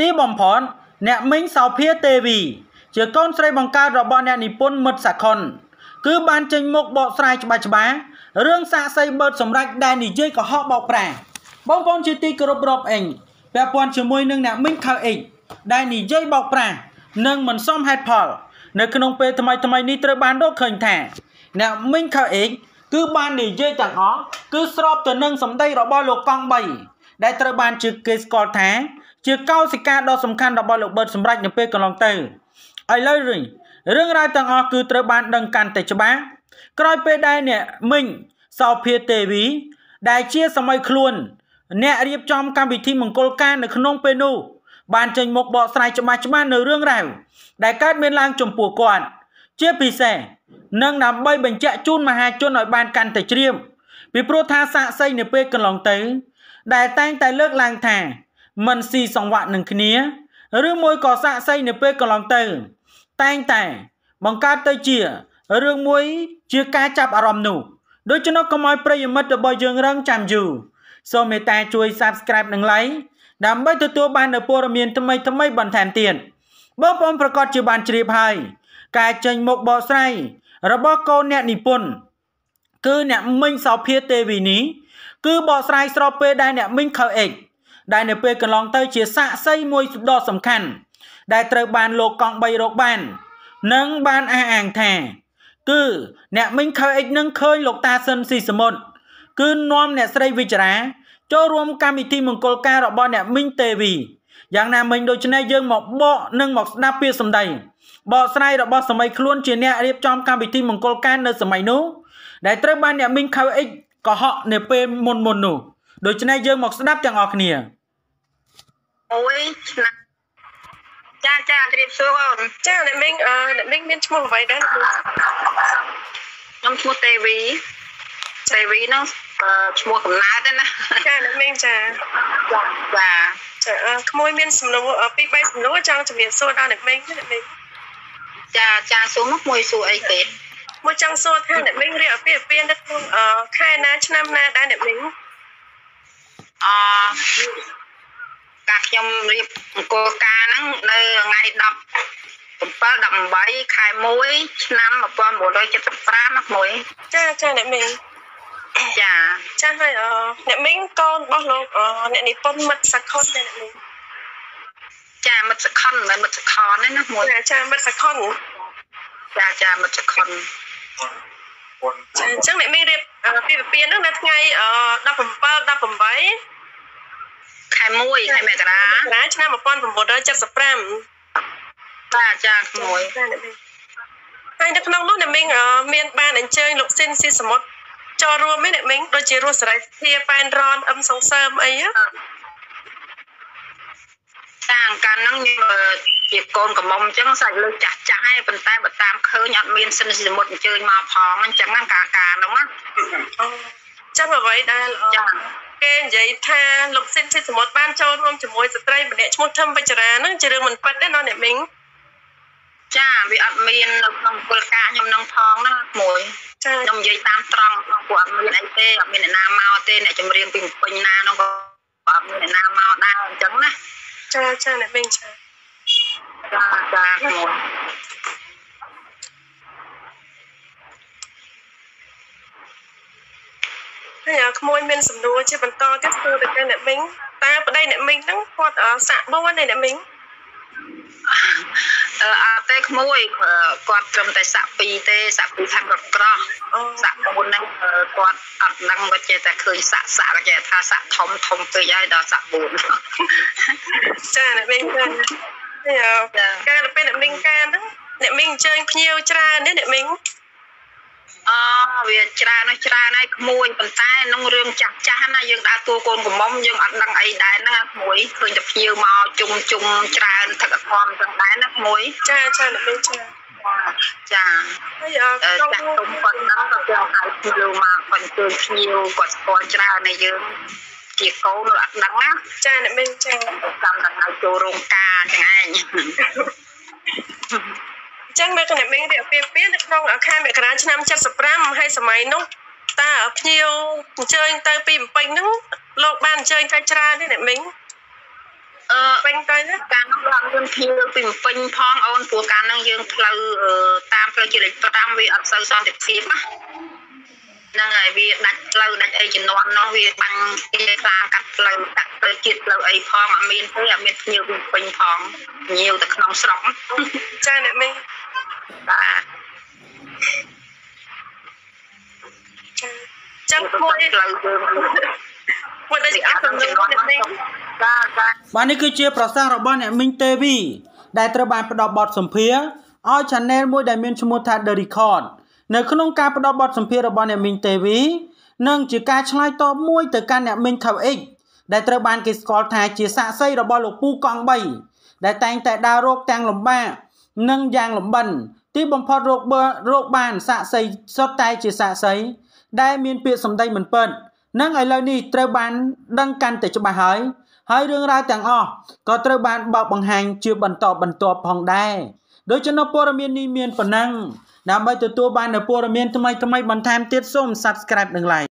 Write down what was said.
ទីបំផុតអ្នកមីងសោភាទេវីជាកូនស្រីបង្កើតរបស់អ្នកនិពន្ធមិត្តសាខុនគឺបានចេញមុខបកស្រាយច្បាស់ច្បាស់រឿងសាកសីបឺតសម្រាប់ដែលនិយាយកុហកបោកប្រាស់បងប្អូនជាទីគោរពរាប់អេងពាក់ព័ន្ធជាមួយនឹងអ្នកមីងខៅអេកដែលនិយាយបោកប្រាស់និងមិនសមហេតុផល នៅក្នុងពេលថ្មីថ្មីនេះត្រូវបានរកឃើញថា អ្នកមីងខៅអេកគឺបាននិយាយទាំងអស់គឺស្របទៅនឹងសម្ដីរបស់លោកកង់3ដែលត្រូវបានជាគេស្គាល់ថា ជាកោសិកាដ៏សំខាន់របស់លោកបឺតសម្រាប់នៅពេលកន្លងទៅឥឡូវវិញរឿងរ៉ាវទាំងអស់គឺត្រូវបានដឹងកាន់តែច្បាស់ក្រោយពេលដែលអ្នកមីងសោភាទេវី ដែលជាសម័យខ្លួន អ្នករៀបចំកម្មវិធីមង្គលការនៅក្នុងពេលនោះបានចេញមុខបកស្រាយច្បាស់ច្បាស់នៅរឿងរ៉ាវដែលកើតមានឡើងចំពោះគាត់ ជាពិសេសនិងដើម្បីបញ្ជាក់ជូនមហាជនឲ្យបានកាន់តែជ្រាបពីព្រោះថាសាកសីនៅពេលកន្លងទៅ ដែលតែងតែលើកឡើងថា មិនស៊ីសង្វាក់នឹងគ្នាឬមួយក៏សាកសីនៅពេលកន្លងទៅ តែងតែបង្កើតទៅជារឿងមួយជាការចាប់អារម្មណ៍នោះដូច្នោះកុំឲ្យប្រិយមិត្តរបស់យើងរងចាំយូរសូមមេត្តាជួយ Subscribe និង Like ដើម្បីទទួលបាននូវព័ត៌មានថ្មីថ្មីបន្ថែមទៀតបងប្អូនប្រកាសជាបានជ្រាបហើយការចេញមុខបកស្រាយរបស់កូនអ្នកនិពន្ធគឺអ្នកមិញសោភាទេវីនីគឺបកស្រាយស្របពេលដែលអ្នកមិញខៅអេក ដែលនៅពេលកន្លងទៅជាសាកសីមួយដ៏សំខាន់ដែលត្រូវបានលោកកង់3រកបាន និងបានអះអាងថា គឺអ្នកមិញខៅអិចនឹងឃើញលោកតាសិនស៊ីសមុទ្រគឺនាំអ្នកស្រីវិចារាចូលរួមកម្មវិធីមង្គលការរបស់អ្នកមិញទេវីយ៉ាងណាមិញដូច្នេះយើងមកបកនិងមកស្ដាប់ពាក្យសម្ដីបកស្រាយរបស់សម័យខ្លួនជាអ្នករៀបចំកម្មវិធីមង្គលការនៅសម័យនោះដែលត្រូវបានអ្នកមីងខៅអិចកុហកនៅពេលមុនមុននោះដូច្នេះយើងមកស្ដាប់ទាំងអស់គ្នា អូយឆ្នាំចាចាជ្រាបសួរអូនចាអ្នកមីងអឺអ្នកមីងមានឈ្មោះអ្វីដែរខ្ញុំឈ្មោះទេវីទេវីហ្នឹងឈ្មោះកំណើតណាចាអ្នកមីងចាចាចាចាក្មួយមានសំណួរពីរបីសំណួរចង់ជំរាបសួរដល់អ្នកមីងអ្នកមីងចាចាសួរមកមួយសួរអីទេមួយចង់សួរថាអ្នកមីងរៀបអាពាហ៍ពិពាហ៍នៅក្នុងខែណាឆ្នាំណាដែរអ្នកមីងអកា ខ្ញុំរៀបអង្គការហ្នឹងនៅថ្ងៃ10 7 18ខែ1ឆ្នាំ1975ណាមួយចាចាអ្នកមីងចាចាហើយអ្នកមីងកូនរបស់លោកអ្នកនិពន្ធមិត្តសខុនអ្នកមីងចាមិត្តសខុនមិនមិត្តសខនទេណាមួយចាមិត្តសខុនចាចាមិត្តសខុនចាអញ្ចឹងអ្នកមីងរៀបពីពពានហ្នឹងនៅថ្ងៃ17 18ខែ 1ខែមករាឆ្នាំ1975ចាចាក្មួយហើយនៅក្នុងនោះអ្នកមីងមានបានអញ្ជើញលោកស៊ីនស៊ីសមុទ្រចូលរួមឯអ្នកមីងដូចជារស់សេរីធាប៉ែនរនអឹមសងសើមអីតាំងកាលហ្នឹងខ្ញុំជាកូនកំមុំអញ្ចឹងសាច់លើចាស់ចាស់ហើយប៉ុន្តែបើតាមឃើញអត់មានសិនសមុទ្រអញ្ជើញមកផងអញ្ចឹងហ្នឹងការការហ្នឹងណាចាំអ្វីដែលចា គេនិយាយថាលោកសិនសិសមុទ្របានចូលរួមជាមួយស្ត្រីម្នាក់ឈ្មោះធំវិចារាហ្នឹងជារឿងមិនពិតទេណាអ្នកមីងចាវាអត់មាននៅក្នុងពលការខ្ញុំនឹងផងណាមួយចាខ្ញុំនិយាយតាមត្រង់ពួកអត់មានអីទេអត់មានអ្នកណាមកទេអ្នកចម្រៀងពីពេញណានោះក៏អត់មានអ្នកណាមកដែរអញ្ចឹងណាចាចាអ្នកមីងចាចាចាមួយ ហើយក្មួយមានសំណួរជាបន្តទៀតគឺទៅកាន់អ្នកមីងតើប្តីអ្នកមីងហ្នឹងគាត់សាក់បួនទេអ្នកមីងអឺអត់ទេក្មួយគាត់ត្រឹមតែសាក់ពីរទេសាក់ពីរខាងរត់ក្រោះសាក់មុនហ្នឹងគាត់អត់ដឹងគាត់ចេះតែឃើញសាក់សាក់គេថាសាក់ធំធំពេកហើយដល់សាក់4ចាអ្នកមីងចាការទៅពេលអ្នកមីងការហ្នឹងអ្នកមីងអញ្ជើញភ្ញៀវច្រើនទេអ្នកមីង អវាច្រើនណាស់ច្រើនហើយក្មួយប៉ុន្តែក្នុងរឿងចាស់ចាស់ណាយើងដើរតួកូនកំមុំយើងអត់ដឹងអីដែរហ្នឹងក្មួយឃើញតែភ្ញៀវមកជុំជុំច្រើនថឹកអធមចឹងដែរណាក្មួយចាចាលោកមីចាចាហើយចាស់ទុំគាត់ហ្នឹងក៏គេហៅភ្ញៀវមកគាត់ជួយភ្ញៀវគាត់ស្គាល់ច្រើនហើយយើងជាកូនអត់ដឹងណាចាអ្នកមីងចាចាំដល់ឲ្យចូលរោងការចឹងឯងចឹងមេកណិមីងរៀបពីពីនៅ ក្នុងខែមករាឆ្នាំ75ហើយសម័យនោះតើភ្ញៀវអញ្ជើញទៅពីបំពេញហ្នឹងលោកបានអញ្ជើញតែច្រើនទេអ្នកមីងអឺពេញទៅណាការនោះអត់មានភៀវពីពេញផងអូនព្រោះការហ្នឹងយើងផ្លូវអឺតាមផ្លូវជាលេខ5វាអត់សូវសន្តិភាពណាហ្នឹងហើយវាដាច់ផ្លូវដាច់អីជំនាន់នោះវាបាញ់គេតាមកាត់ផ្លូវកាត់ផ្លូវជាតិផ្លូវអីផងអត់មានទេអត់មានភៀវពីពេញផងញៀវទៅក្នុងស្រុកចាអ្នកមីងបាទ ចាចាំមួយផ្លូវយើងមួយដូចអត់សំណួរអ្នកមីងបាទបាទបាទនេះគឺជាប្រសាសន៍របស់អ្នកមីងទេវីដែលត្រូវបានផ្ដល់បទសម្ភារឲ្យ channel មួយដែលមានឈ្មោះថា The Record នៅក្នុងការផ្ដល់បទសម្ភាររបស់អ្នកមីងទេវីនិងជាការឆ្លើយតបមួយទៅកាន់អ្នកមីង KX ដែលត្រូវបានគេស្គាល់ថាជាសាក្សីរបស់លោកពូកង់3ដែលតែងតែដើររោគទាំងលំបាកនិងយ៉ាងលំបិន ទីបំផុតរោគបើរោគបានសាក្សីសុទ្ធតែជាសាក្សីដែលមានពាក្យសម្ដីមិនពិតនិងឥឡូវនេះត្រូវបានដឹងកាន់តែច្បាស់ហើយហើយរឿងរ៉ាវទាំងអស់ក៏ត្រូវបានបើកបង្ហាញជាបន្តបន្ទាប់ផងដែរដូច្នេះព័ត៌មាននេះមានប៉ុណ្ណឹងដើម្បីទទួលបាននូវព័ត៌មានថ្មីៗបន្ថែមទៀតសូម Subscribe និង Like